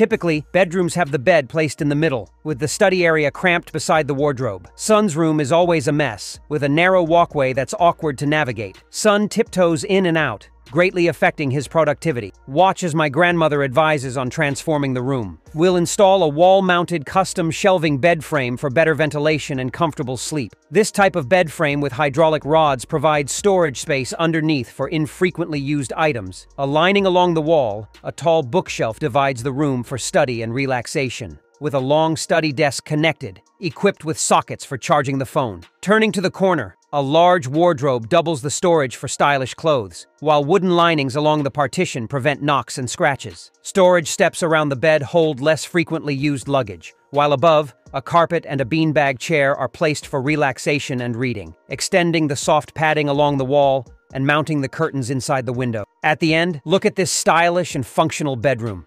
Typically, bedrooms have the bed placed in the middle, with the study area cramped beside the wardrobe. Sun's room is always a mess, with a narrow walkway that's awkward to navigate. Sun tiptoes in and out, greatly affecting his productivity. Watch as my grandmother advises on transforming the room. We'll install a wall-mounted custom shelving bed frame for better ventilation and comfortable sleep. This type of bed frame with hydraulic rods provides storage space underneath for infrequently used items. Aligning along the wall, a tall bookshelf divides the room for study and relaxation with a long study desk connected, equipped with sockets for charging the phone. Turning to the corner, a large wardrobe doubles the storage for stylish clothes, while wooden linings along the partition prevent knocks and scratches. Storage steps around the bed hold less frequently used luggage, while above, a carpet and a beanbag chair are placed for relaxation and reading, extending the soft padding along the wall and mounting the curtains inside the window. At the end, look at this stylish and functional bedroom.